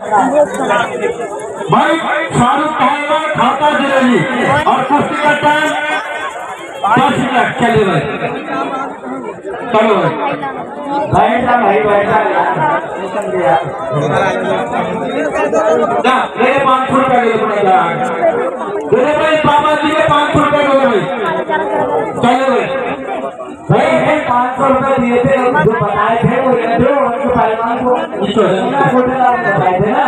भाई, शाहरुख खान खाता जिलेबी और कुश्ती का टाइम दस मिनट चलिए भाई। चलो भाई। बैठा भाई बैठा ना मेरे पाँच सौ रुपया दे पड़ेगा मेरे भाई पापा जी के पाँच सौ रुपया दो भाई। चलो भाई। भाई पाँच सौ रुपए दिए थे, जो बताए थे वो पहलवान को इतना छोटे लाभ बताए थे ना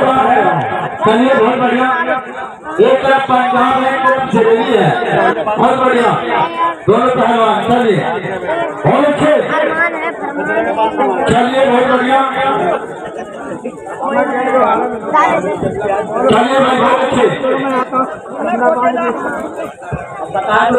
चलिए, बहुत बढ़िया। एक तरफ़ पंजाब है एक तरफ़ दिल्ली है बहुत बढ़िया दोनों पहलवान चलिए बहुत अच्छे चलिए बहुत बढ़िया चलिए भाई, बहुत अच्छे। बता दो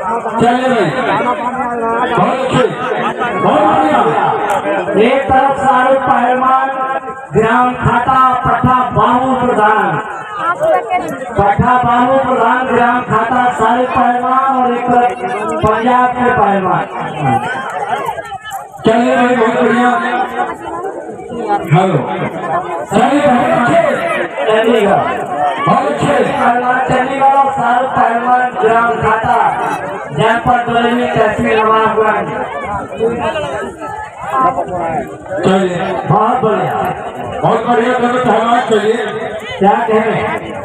बहुत बढ़िया एक तरफ़ शाहरुख पहलवान, ग्राम खाता पठा बाबू प्रधान। पठा बाबू प्रधान, ग्राम खाता शाहरुख पहलवान और एक तरफ़ पंजाब के पहलवान। चलिए भाई, बहुत बढ़िया। हेलो। चलिए पहलवान चलिए, बहुत बढ़िया। बहुत बढ़िया पहलवान चलिए। क्या कहने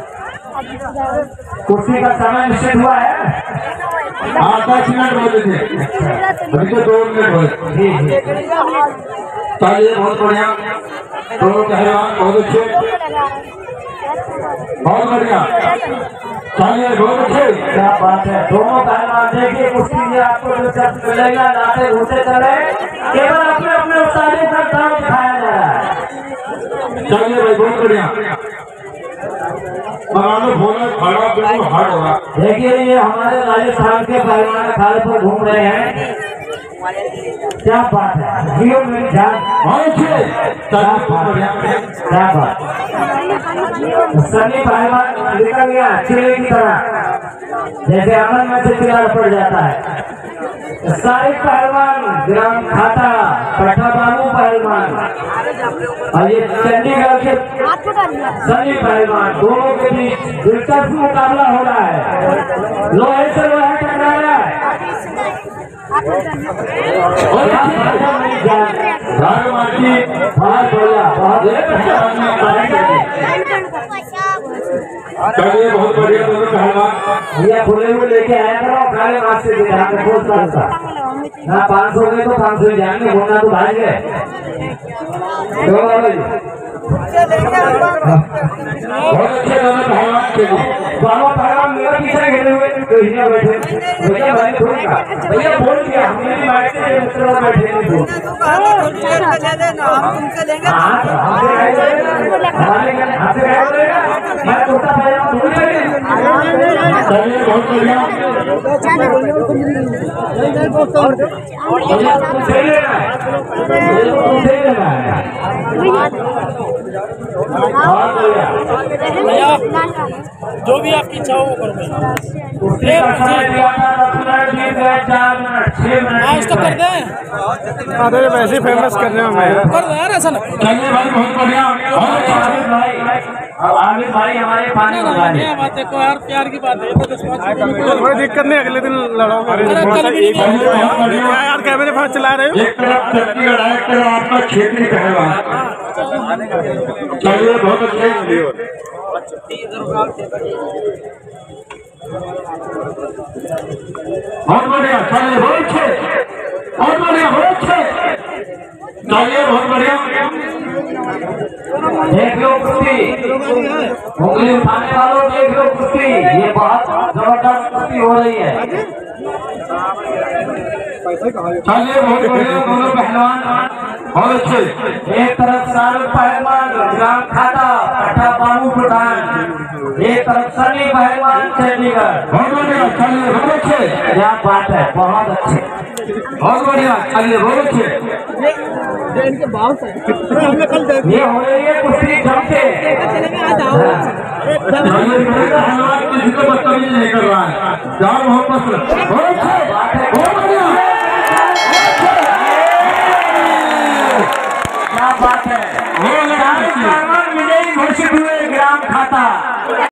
कुर्सी का समय निश्चित हुआ है? हाँ दस मिनट बोले थे अभी तो दो मिनट बोले चलिए, बहुत बढ़िया। पहलवान, बहुत अच्छे। बहुत बढ़िया। चलिए, बहुत अच्छे। क्या बात है। दोनों पहलवान देखिए कुश्ती में आपको दिलचस्प मिलेगा। नाते घूमते चले। केवल अपने अपने उस्तादी का काम दिखाया जा रहा है। चलिए भाई, बहुत बढ़िया। देखिए, ये हमारे राजस्थान के पहलवान अखाड़े पर घूम रहे हैं। क्या बात है। जियो में बहुत बढ़िया। क्या बात। सनी पहलवान निकल गया चिड़े की तरह जैसे अमन में से चिल्ला पड़ जाता है सारे पहलवान ग्राम खाता पठा बाबू पहलवान और ये चंडीगढ़ के सनी पहलवान दोनों के बीच दिलचस्प मुकाबला हो रहा है। लोहे से लोहा टकरा रहा है और यहाँ भाषा नहीं जान राजमाटी बहुत बढ़िया बहुत ये बच्चा बनने का चलिए बहुत बढ़िया दोनों पहलवान भैया खुले हुए लेके आया करो काले मास से दिखा के बहुत सारा ना पाँच सौ गए तो पाँच सौ जाएँगे बोलना तो भाग गए बहुत अच्छे दोनों पहलवान चलिए बाबा भगवान मेरा पीछे घिरे हुए तो हिया बैठे भैया भाई थोड़ी का भैया बोल दिया हमने भी बैठे मित्र बैठे नहीं हाँ तो हमसे घर हमसे जो भी आपकी इच्छा हो वो करो भाई कुर्सी का समय दिया था दस मिनट बीत गए चार मिनट छह मिनट आज तो कर दें वैसे फ़ेमस कर हो दो ऐसा ना बहुत बढ़िया अच्छा आमिर भाई हमारे पानी बात है को यार प्यार की बात है ये तो कोई दिक्कत नहीं अगले दिन लड़ोगे बढ़िया यार कैमरे पास चला रहे हो? एक तरफ़ चंडीगढ़ है एक तरफ़ आपका क्षेत्रीय पहलवान चलिए बहुत अच्छे बहुत बढ़िया चलिए बहुत अच्छे। बहुत बढ़िया बहुत अच्छे। चलिए बहुत बढ़िया। देख लो कुश्ती उंगली उठाने वालों देख लो कुश्ती ये बहुत ज़बरदस्त कुश्ती हो रही है। चलिए बहुत बढ़िया। दोनों पहलवान। बहुत एक तरफ़ शाहरुख पहलवान ग्राम खाता अठा बाबू प्रधान। एक तरफ़ सनी पहलवान चंडीगढ़। बहुत बढ़िया चलिए बहुत अच्छे। क्या बात है बहुत अच्छे। बहुत बढ़िया चलिए बहुत अच्छे। ये हो रही है कुश्ती जम के। चलिए मेरे पहलवान किसी को बदतमीजी नहीं कर रहा है मोहब्बत से। बहुत अच्छे। बहुत